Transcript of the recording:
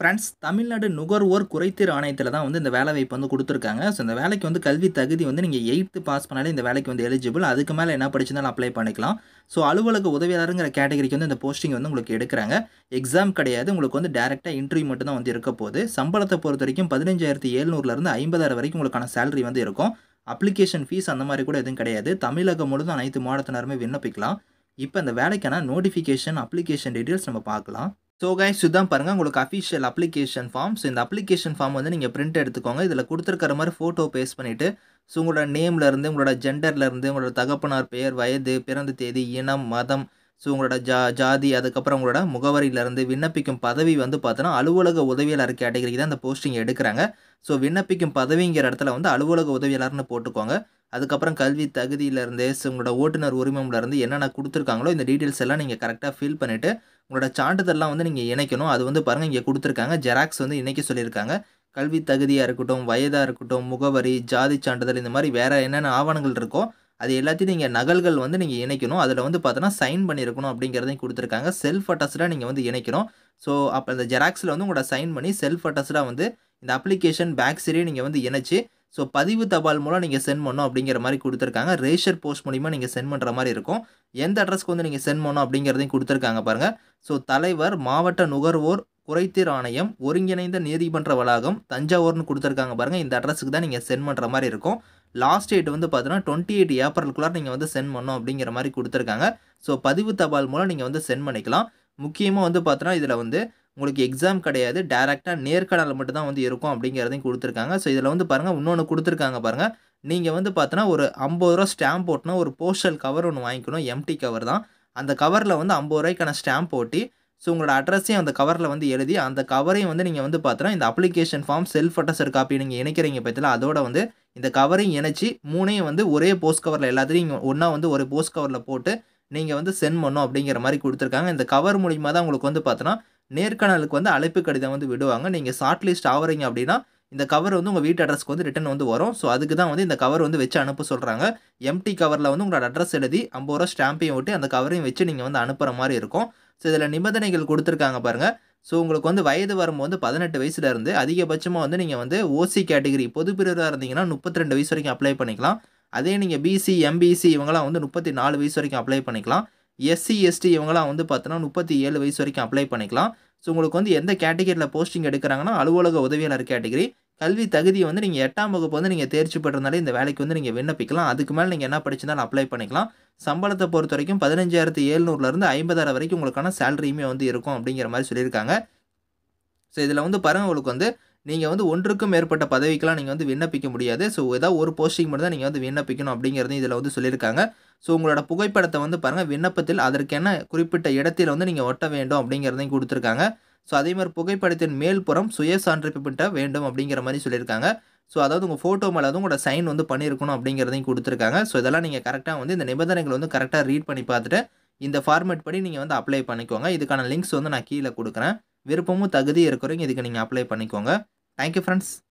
Friends Tamil Nadu நுகர்வோர் குறைத்தீர் ஆணையத்தில் தான் வந்து இந்த வேலை வாய்ப்பு வந்து கொடுத்துருக்காங்க. ஸோ இந்த வேலைக்கு வந்து கல்வி தகுதி வந்து நீங்கள் எயித்து பாஸ் பண்ணாலே இந்த வேலைக்கு வந்து எலிஜிபிள் அதுக்கு மேலே என்ன படிச்சிருந்தாலும் அப்ளை பண்ணிக்கலாம். ஸோ அலுவலக உதவியாளருங்கிற கேட்டகரிக்கு வந்து இந்த போஸ்டிங் வந்து உங்களுக்கு எடுக்கிறாங்க. எக்ஸாம் கிடையாது. உங்களுக்கு வந்து டேரெக்டாக இன்டர்வியூ மட்டும் தான் வந்து இருக்க போகுது. சம்பளத்தை பொறுத்த வரைக்கும் பதினஞ்சாயிரத்தி ஏழ்நூறுலேருந்து ஐம்பதாயிரம் வரைக்கும் உங்களுக்கான சேலரி வந்து இருக்கும். அப்ளிகேஷன் ஃபீஸ் அந்த மாதிரி கூட எதுவும் கிடையாது. தமிழகம் முழுதும் அனைத்து மாவட்டத்தினருமே விண்ணப்பிக்கலாம். இப்போ இந்த வேலைக்கான நோட்டிஃபிகேஷன் அப்ளிகேஷன் டீட்டெயில்ஸ் நம்ம பார்க்கலாம். ஸோ கைஸ் இதுதான் பாருங்கள் உங்களுக்கு அஃபிஷியல் அப்ளிகேஷன் ஃபார்ம் ஸோ இந்த அப்ளிகேஷன் ஃபார்ம் வந்து நீங்கள் பிரிண்ட் எடுத்துக்கோங்க. இதில் கொடுத்துருக்கிற மாதிரி ஃபோட்டோ பேஸ்ட் பண்ணிவிட்டு ஸோ உங்களோட நேம்லேருந்து உங்களோட ஜெண்டர்லேருந்து உங்களோட தகப்பனார் பெயர் வயது பிறந்த தேதி இனம் மதம் ஸோ உங்களோட ஜா ஜாதி அதுக்கப்புறம் உங்களோட முகவரியிலேருந்து விண்ணப்பிக்கும் பதவி வந்து பார்த்தோன்னா அலுவலக உதவியாளர் கேட்டகரிக்கு தான் அந்த போஸ்டிங் எடுக்கிறாங்க. ஸோ விண்ணப்பிக்கும் பதவிங்கிற இடத்துல வந்து அலுவலக உதவியாளர்னு போட்டுக்கோங்க. அதுக்கப்புறம் கல்வி தகுதியிலேருந்து ஸோ உங்களோட ஓட்டுநர் உரிமம்லேருந்து என்னென்ன கொடுத்துருக்காங்களோ இந்த டீட்டெயில்ஸ் எல்லாம் நீங்கள் கரெக்டாக ஃபில் பண்ணிவிட்டு உங்களோட சான்றிதழ்லாம் வந்து நீங்கள் இணைக்கணும். அது வந்து பாருங்கள் இங்கே கொடுத்துருக்காங்க. ஜெராக்ஸ் வந்து இணைக்க சொல்லியிருக்காங்க. கல்வி தகுதியாக இருக்கட்டும் வயதாக இருக்கட்டும் முகவரி ஜாதி சான்றிதழ் இந்த மாதிரி வேறு என்னென்ன ஆவணங்கள் இருக்கோ அது எல்லாத்தையும் நீங்கள் நகல்கள் வந்து நீங்கள் இணைக்கணும். அதில் வந்து பார்த்தோன்னா சைன் பண்ணியிருக்கணும் அப்படிங்கிறதையும் கொடுத்துருக்காங்க. செல்ஃப் அட்டஸ்டாக நீங்கள் வந்து இணைக்கணும். ஸோ அப்போ அந்த ஜெராக்ஸில் வந்து உங்களோட சைன் பண்ணி செல்ஃப் அட்டஸ்டாக வந்து இந்த அப்ளிகேஷன் பேக் சைடே நீங்கள் வந்து இணைச்சி ஸோ பதிவு தபால் மூலம் நீங்கள் சென்ட் பண்ணணும் அப்படிங்கிற மாதிரி கொடுத்துருக்காங்க. ரேஷர் போஸ்ட் மூலிமா நீங்கள் சென்ட் பண்ணுற மாதிரி இருக்கும். எந்த அட்ரஸ்க்கு வந்து நீங்கள் சென்ட் பண்ணணும் அப்படிங்கிறதையும் கொடுத்துருக்காங்க பாருங்கள் ஸோ தலைவர் மாவட்ட நுகர்வோர் குறைத்தீர் ஆணையம் ஒருங்கிணைந்த நீதிமன்ற வளாகம் தஞ்சாவூர்னு கொடுத்துருக்காங்க பாருங்கள் இந்த அட்ரஸுக்கு தான் நீங்கள் சென்ட் பண்ணுற மாதிரி இருக்கும். லாஸ்ட் டேட் வந்து பார்த்தீங்கன்னா டுவெண்ட்டி எயிட் ஏப்ரலுக்குள்ளார நீங்கள் வந்து சென்ட் பண்ணணும் அப்படிங்கிற மாதிரி கொடுத்துருக்காங்க. ஸோ பதிவு தபால் மூலம் நீங்கள் வந்து சென்ட் பண்ணிக்கலாம். முக்கியமாக வந்து பார்த்தோன்னா இதில் வந்து உங்களுக்கு எக்ஸாம் கிடையாது. டேரெக்டாக நேர்காணல் மட்டும்தான் வந்து இருக்கும் அப்படிங்கிறதையும் கொடுத்துருக்காங்க. ஸோ இதில் வந்து பாருங்கள் இன்னொன்று கொடுத்துருக்காங்க பாருங்கள் நீங்கள் வந்து பார்த்தோன்னா ஒரு ஐம்பது ரூபா ஸ்டாம்ப் போட்டுனா ஒரு போஸ்டல் கவர் ஒன்று வாங்கிக்கணும். எம்டி கவர் தான். அந்த கவரில் வந்து ஐம்பது ரூபாய்க்கான ஸ்டாம்ப் போட்டி ஸோ உங்களோட அட்ரஸையும் அந்த கவரில் வந்து எழுதி அந்த கவரையும் வந்து நீங்கள் வந்து பார்த்தோன்னா இந்த application form self attested copy நீங்கள் இணைக்கிறீங்க பற்றியில் அதோட வந்து இந்த கவரையும் இணைச்சி மூணையும் வந்து ஒரே போஸ்ட் கவரில் எல்லாத்தையும் ஒன்றா வந்து ஒரு போஸ்ட் கவரில் போட்டு நீங்கள் வந்து சென்ட் பண்ணும் அப்படிங்கிற மாதிரி கொடுத்துருக்காங்க. இந்த கவர் மூலிமா தான் உங்களுக்கு வந்து பார்த்தோன்னா நேர்காணலுக்கு வந்து அழைப்பு கடிதம் வந்து விடுவாங்க. நீங்கள் ஷார்ட் லிஸ்ட் ஆகிறீங்க அப்படின்னா இந்த கவர் வந்து உங்கள் வீட்டு அட்ரஸ்க்கு வந்து ரிட்டன் வந்து வரும். ஸோ அதுக்கு தான் வந்து இந்த கவர் வந்து வச்சு அனுப்ப சொல்கிறாங்க எம்டி கவரில் வந்து உங்களோட அட்ரஸ் எழுதி ஐம்பது ரூபா ஸ்டாம்பையும் விட்டு அந்த கவரையும் வச்சு நீங்கள் வந்து அனுப்புகிற மாதிரி இருக்கும். ஸோ இதில் நிபந்தனைகள் கொடுத்துருக்காங்க பாருங்கள் ஸோ உங்களுக்கு வந்து வயது வரம்பு வந்து பதினெட்டு வயசுல இருந்து அதிகபட்சமாக வந்து நீங்கள் வந்து ஓசி கேட்டகரி பொது பிரிவராக இருந்தீங்கன்னா முப்பத்தி ரெண்டு வயசு வரைக்கும் அப்ளை பண்ணிக்கலாம். அதே நீங்கள் பிசி எம்பிசி இவங்களாம் வந்து முப்பத்தி நாலு வயசு வரைக்கும் அப்ளை பண்ணிக்கலாம். எஸ்சி எஸ்டி இவங்களாம் வந்து பார்த்தோன்னா முப்பத்தி ஏழு வயசு வரைக்கும் அப்ளை பண்ணிக்கலாம். ஸோ உங்களுக்கு வந்து எந்த கேட்டகரியில் போஸ்டிங் எடுக்கிறாங்கன்னா அலுவலக உதவியாளர் கேட்டகரி கல்வி தகுதியை வந்து நீங்கள் எட்டாம் வகுப்பு வந்து நீங்கள் தேர்ச்சி பெற்றிருந்தாலே இந்த வேலைக்கு வந்து நீங்கள் விண்ணப்பிக்கலாம். அதுக்கு மேலே நீங்கள் என்ன படிச்சிருந்தாலும் அப்ளை பண்ணிக்கலாம். சம்பளத்தை பொறுத்த வரைக்கும் பதினஞ்சாயிரத்து ஏழ்நூறுலேருந்து ஐம்பதாயிரம் வரைக்கும் உங்களுக்கான சேலரியுமே வந்து இருக்கும் அப்படிங்கிற மாதிரி சொல்லியிருக்காங்க. ஸோ இதில் வந்து பாருங்கள் உங்களுக்கு வந்து நீங்கள் வந்து ஒன்றுக்கும் மேற்பட்ட பதவிக்கெலாம் நீங்கள் வந்து விண்ணப்பிக்க முடியாது. ஸோ ஏதாவது ஒரு போஸ்டிங் மட்டும் தான் நீங்கள் வந்து விண்ணப்பிக்கணும் அப்படிங்கிறதையும் இதில் வந்து சொல்லியிருக்காங்க. ஸோ உங்களோட புகைப்படத்தை வந்து பாருங்கள் விண்ணப்பத்தில் அதற்கென குறிப்பிட்ட இடத்தில் வந்து நீங்கள் ஒட்ட வேண்டும் அப்படிங்கிறதையும் கொடுத்துருக்காங்க. ஸோ அதே மாதிரி புகைப்படத்தின் மேல்புறம் சுய சான்றிதழ்பட்ட வேண்டும் அப்படிங்கிற மாதிரி சொல்லியிருக்காங்க. ஸோ அதாவது உங்கள் ஃபோட்டோ மேலே வந்து உங்களோட சைன் வந்து பண்ணியிருக்கணும் அப்படிங்கிறதையும் கொடுத்துருக்காங்க. ஸோ இதெல்லாம் நீங்கள் கரெக்டாக வந்து இந்த நிபந்தனைகள் வந்து கரெக்டாக ரீட் பண்ணி பார்த்துட்டு இந்த ஃபார்மேட் படி நீங்கள் வந்து அப்ளை பண்ணிக்கோங்க. இதுக்கான லிங்க்ஸ் வந்து நான் கீழே கொடுக்குறேன். விருப்பமும் தகுதி இருக்கிறவங்க இதுக்கு நீங்கள் அப்ளை பண்ணிக்கோங்க. Thank you friends